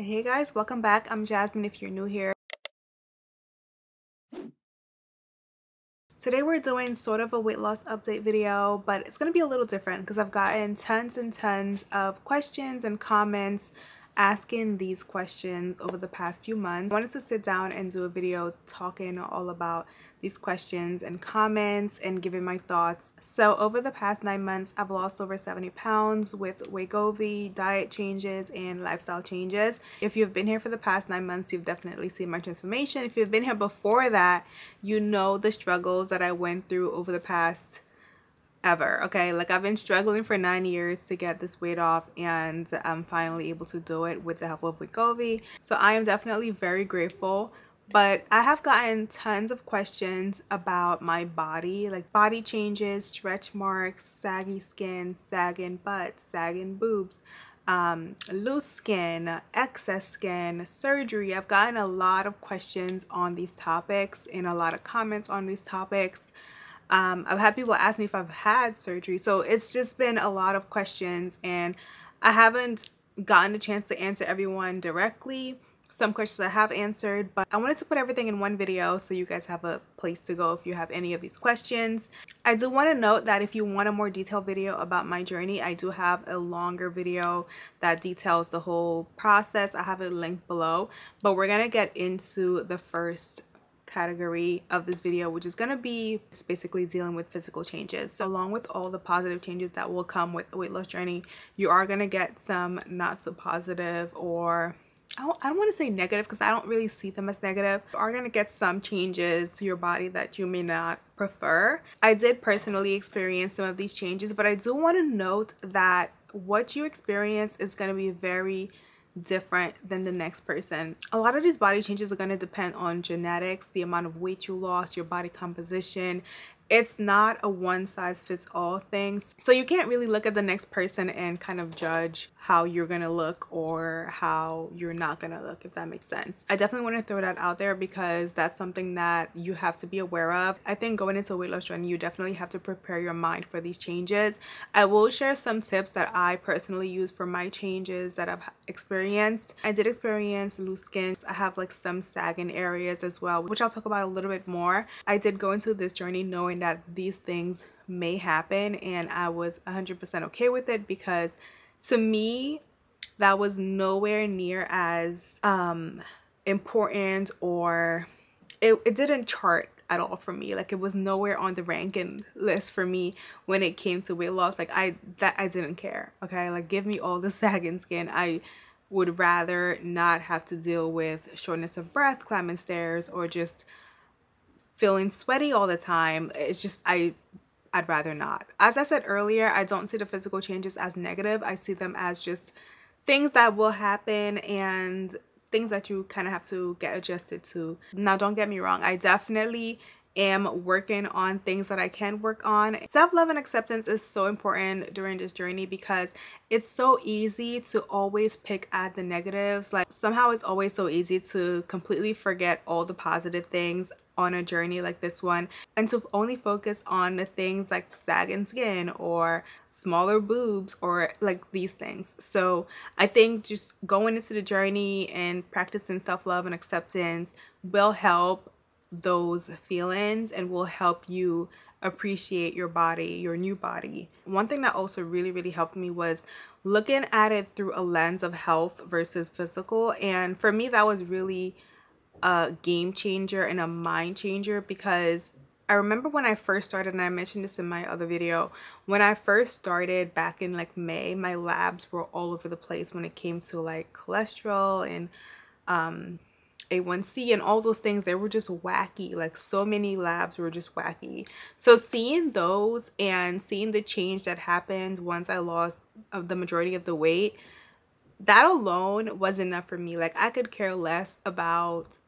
Hey guys, welcome back. I'm Jasmine if you're new here. Today we're doing sort of a weight loss update video, but it's going to be a little different because I've gotten tons and tons of questions and comments asking these questions over the past few months. I wanted to sit down and do a video talking all about these questions and comments and giving my thoughts. So over the past nine months, I've lost over 70 pounds with Wegovy, diet changes, and lifestyle changes. If you've been here for the past nine months, you've definitely seen my transformation. If you've been here before that, you know the struggles that I went through over the past ever okay like i've been struggling for nine years to get this weight off and i'm finally able to do it with the help of Wegovy so i am definitely very grateful but I have gotten tons of questions about my body, like body changes, stretch marks, saggy skin, sagging butt, sagging boobs, um, loose skin, excess skin, surgery. I've gotten a lot of questions on these topics and a lot of comments on these topics. Um, I've had people ask me if I've had surgery. So it's just been a lot of questions and I haven't gotten a chance to answer everyone directly some questions I have answered, but I wanted to put everything in one video so you guys have a place to go if you have any of these questions. I do want to note that if you want a more detailed video about my journey, I do have a longer video that details the whole process. I have it linked below, but we're going to get into the first category of this video which is going to be basically dealing with physical changes so along with all the positive changes that will come with weight loss journey you are going to get some not so positive or I don't, want to say negative because I don't really see them as negative. You are going to get some changes to your body that you may not prefer. I did personally experience some of these changes, but I do want to note that what you experience is going to be very different than the next person. A lot of these body changes are going to depend on genetics, the amount of weight you lost, your body composition, it's not a one size fits all thing. So you can't really look at the next person and kind of judge how you're gonna look or how you're not gonna look, if that makes sense. I definitely wanna throw that out there because that's something that you have to be aware of. I think going into weight loss journey, you definitely have to prepare your mind for these changes. I will share some tips that I personally use for my changes that I've experienced. I did experience loose skin. I have like some sagging areas as well, which I'll talk about a little bit more. I did go into this journey knowing that these things may happen and I was 100% okay with it because to me that was nowhere near as um important or it, it didn't chart at all for me like it was nowhere on the ranking list for me when it came to weight loss like i that i didn't care okay like give me all the sagging skin i would rather not have to deal with shortness of breath climbing stairs or just feeling sweaty all the time. It's just, I, I'd rather not. As I said earlier, I don't see the physical changes as negative. I see them as just things that will happen and things that you kind of have to get adjusted to. Now, don't get me wrong. I definitely am working on things that I can work on. Self-love and acceptance is so important during this journey because it's so easy to always pick at the negatives. Like somehow it's always so easy to completely forget all the positive things on a journey like this one and to only focus on the things like sagging skin or smaller boobs or like these things. So I think just going into the journey and practicing self-love and acceptance will help those feelings and will help you appreciate your body, your new body. One thing that also really, really helped me was looking at it through a lens of health versus physical. And for me, that was really a game changer and a mind changer because I remember when I first started, and I mentioned this in my other video, when I first started back in like May, my labs were all over the place when it came to like cholesterol and um, a1C and all those things, they were just wacky. Like so many labs were just wacky. So seeing those and seeing the change that happened once I lost uh, the majority of the weight, that alone was enough for me. Like I could care less about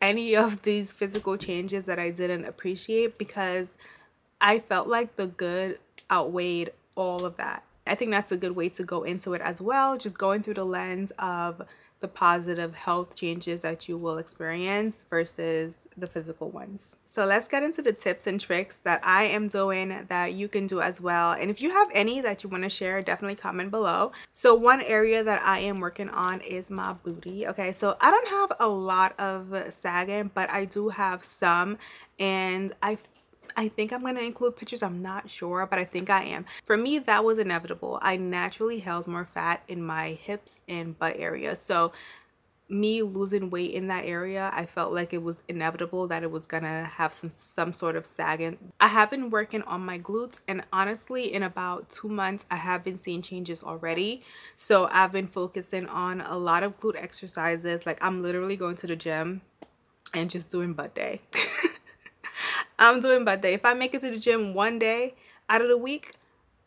any of these physical changes that I didn't appreciate because I felt like the good outweighed all of that. I think that's a good way to go into it as well, just going through the lens of the positive health changes that you will experience versus the physical ones. So let's get into the tips and tricks that I am doing that you can do as well. And if you have any that you want to share, definitely comment below. So one area that I am working on is my booty. Okay, so I don't have a lot of sagging, but I do have some and I I think I'm going to include pictures. I'm not sure, but I think I am. For me, that was inevitable. I naturally held more fat in my hips and butt area. So me losing weight in that area, I felt like it was inevitable that it was gonna have some some sort of sagging. I have been working on my glutes and honestly in about two months I have been seeing changes already. So I've been focusing on a lot of glute exercises. Like I'm literally going to the gym and just doing butt day. I'm doing butt day. If I make it to the gym one day out of the week,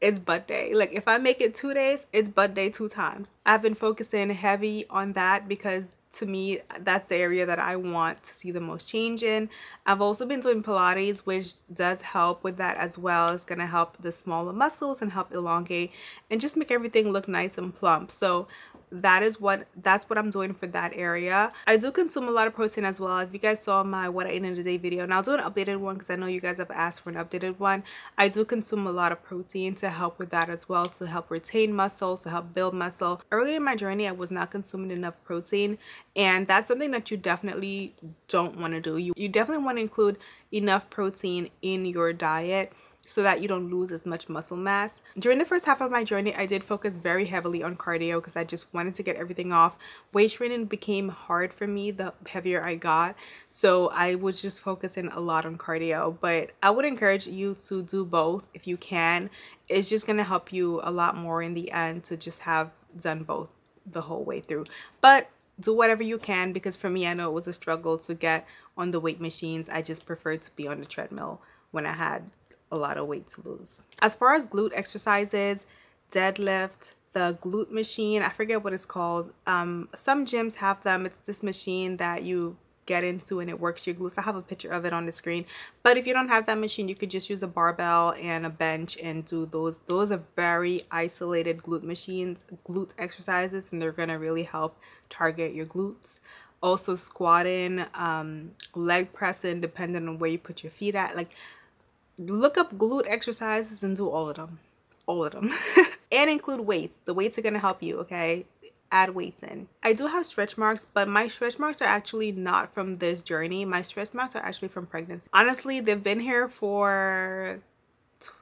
it's butt day. Like if I make it two days, it's butt day two times. I've been focusing heavy on that because to me, that's the area that I want to see the most change in. I've also been doing Pilates, which does help with that as well. It's going to help the smaller muscles and help elongate and just make everything look nice and plump. So that is what that's what i'm doing for that area. I do consume a lot of protein as well. If you guys saw my what i ate in a day video and i'll do an updated one because i know you guys have asked for an updated one. I do consume a lot of protein to help with that as well to help retain muscle to help build muscle. Early in my journey i was not consuming enough protein and that's something that you definitely don't want to do. You, you definitely want to include enough protein in your diet so that you don't lose as much muscle mass. During the first half of my journey, I did focus very heavily on cardio because I just wanted to get everything off. Weight training became hard for me the heavier I got. So I was just focusing a lot on cardio. But I would encourage you to do both if you can. It's just going to help you a lot more in the end to just have done both the whole way through. But do whatever you can because for me, I know it was a struggle to get on the weight machines. I just preferred to be on the treadmill when I had a lot of weight to lose. As far as glute exercises, deadlift, the glute machine, I forget what it's called. Um, some gyms have them. It's this machine that you get into and it works your glutes. I have a picture of it on the screen. But if you don't have that machine, you could just use a barbell and a bench and do those. Those are very isolated glute machines, glute exercises, and they're going to really help target your glutes. Also squatting, um, leg pressing, depending on where you put your feet at. Like look up glute exercises and do all of them. All of them. And include weights. The weights are going to help you okay? Add weights in. I do have stretch marks but my stretch marks are actually not from this journey. My stretch marks are actually from pregnancy. Honestly they've been here for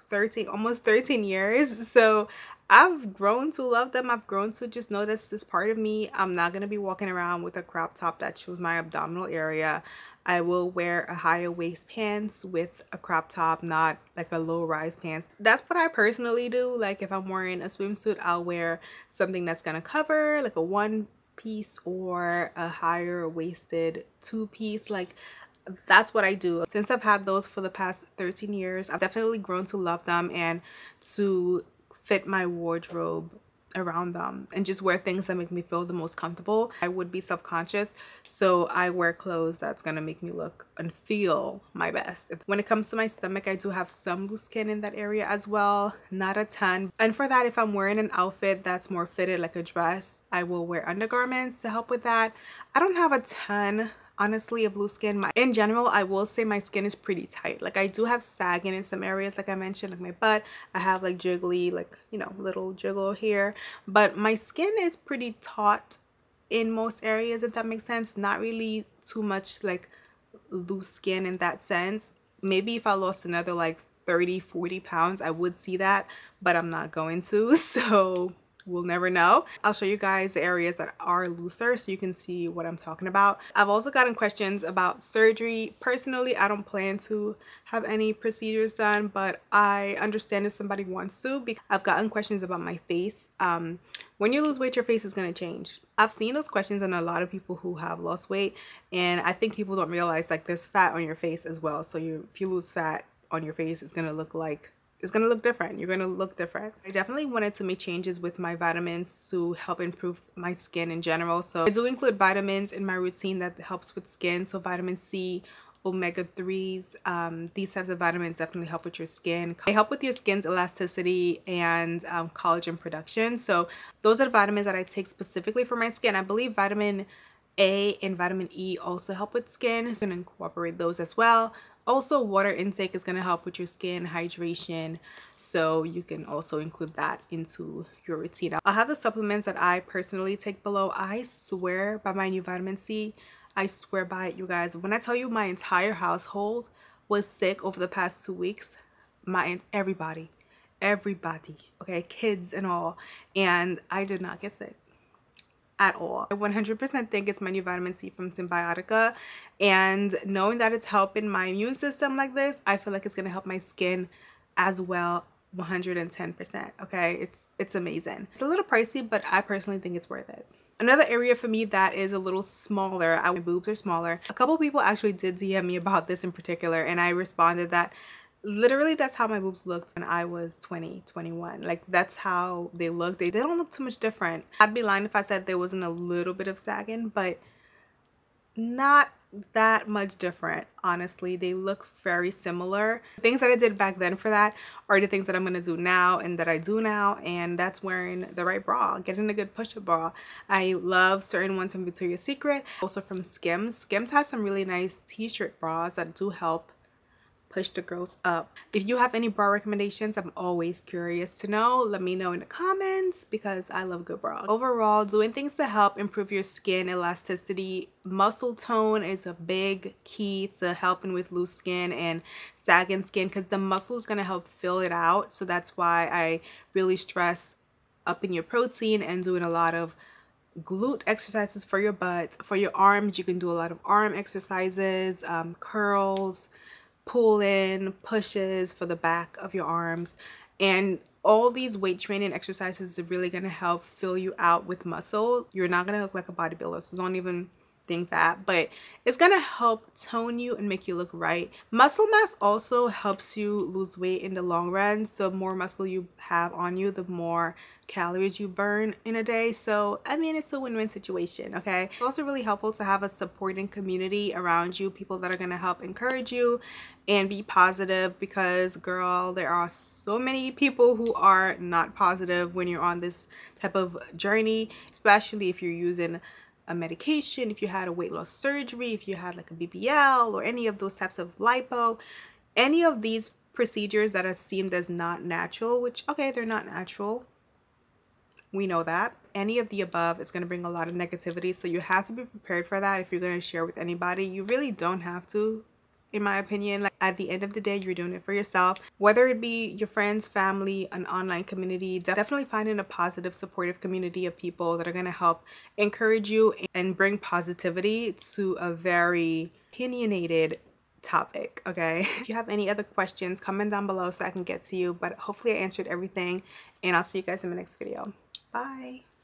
13 almost 13 years. So I've grown to love them. I've grown to just know this part of me. I'm not going to be walking around with a crop top that shows my abdominal area. I will wear a higher waist pants with a crop top, not like a low rise pants. That's what I personally do. Like if I'm wearing a swimsuit, I'll wear something that's gonna cover like a one piece or a higher waisted two piece. Like that's what I do. Since I've had those for the past 13 years, I've definitely grown to love them and to fit my wardrobe around them and just wear things that make me feel the most comfortable. I would be self-conscious, so I wear clothes that's gonna make me look and feel my best. When it comes to my stomach, I do have some loose skin in that area as well, not a ton. And for that, if I'm wearing an outfit that's more fitted like a dress, I will wear undergarments to help with that. I don't have a ton honestly a blue skin my, in general i will say my skin is pretty tight. Like i do have sagging in some areas like i mentioned like my butt. I have like jiggly like you know little jiggle here. But my skin is pretty taut in most areas if that makes sense. Not really too much like loose skin in that sense. Maybe if i lost another like 30 40 pounds i would see that but i'm not going to. So we'll never know. I'll show you guys the areas that are looser so you can see what I'm talking about. I've also gotten questions about surgery. Personally, I don't plan to have any procedures done, but I understand if somebody wants to. I've gotten questions about my face. Um, when you lose weight, your face is going to change. I've seen those questions in a lot of people who have lost weight, and I think people don't realize like there's fat on your face as well. So you, if you lose fat on your face, it's going to look like it's to look different. You're to look different. I definitely wanted to make changes with my vitamins to help improve my skin in general. So I do include vitamins in my routine that helps with skin. So vitamin C, omega-3s um, these types of vitamins definitely help with your skin they help with your skin's elasticity and um, collagen production so those are the vitamins that i take specifically for my skin i believe vitamin a and vitamin E also help with skin. So I'm to incorporate those as well. Also, water intake is going to help with your skin hydration. So you can also include that into your routine. I'll have the supplements that I personally take below. I swear by my new vitamin C. I swear by it, you guys. When I tell you my entire household was sick over the past two weeks, my everybody, everybody, okay, kids and all, and I did not get sick at all. I 100% think it's my new vitamin C from Cymbiotika and knowing that it's helping my immune system like this, I feel like it's going to help my skin as well 110%. Okay, it's it's amazing. It's a little pricey, but I personally think it's worth it. Another area for me that is a little smaller, my boobs are smaller. A couple people actually did DM me about this in particular and I responded that literally that's how my boobs looked when I was 20, 21. Like that's how they look. They, they don't look too much different. I'd be lying if I said there wasn't a little bit of sagging, but not that much different honestly they look very similar things that i did back then for that are the things that i'm going to do now and that i do now and that's wearing the right bra getting a good push-up bra i love certain ones from victoria's secret also from skims skims has some really nice t-shirt bras that do help push the girls up. If you have any bra recommendations, I'm always curious to know. Let me know in the comments because I love good bras. Overall, doing things to help improve your skin elasticity, muscle tone is a big key to helping with loose skin and sagging skin because the muscle is going to help fill it out. So that's why I really stress upping your protein and doing a lot of glute exercises for your butt. For your arms, you can do a lot of arm exercises, um, curls, pull in, pushes for the back of your arms. And all these weight training exercises are really going to help fill you out with muscle. You're not going to look like a bodybuilder, so don't even think that. But it's to help tone you and make you look right. Muscle mass also helps you lose weight in the long run. The more muscle you have on you, the more calories you burn in a day. So, I mean, it's a win-win situation, okay? It's also really helpful to have a supporting community around you, people that are to help encourage you and be positive because, girl, there are so many people who are not positive when you're on this type of journey, especially if you're using a medication, if you had a weight loss surgery, if you had like a BBL or any of those types of lipo, any of these procedures that are seen as not natural, which, okay, they're not natural, we know that. Any of the above is going to bring a lot of negativity. So you have to be prepared for that if you're going to share with anybody. You really don't have to in my opinion like at the end of the day you're doing it for yourself. Whether it be your friends family an online community definitely finding a positive supportive community of people that are going to help encourage you and bring positivity to a very opinionated topic okay? If you have any other questions comment down below so i can get to you but hopefully i answered everything and i'll see you guys in the next video. Bye.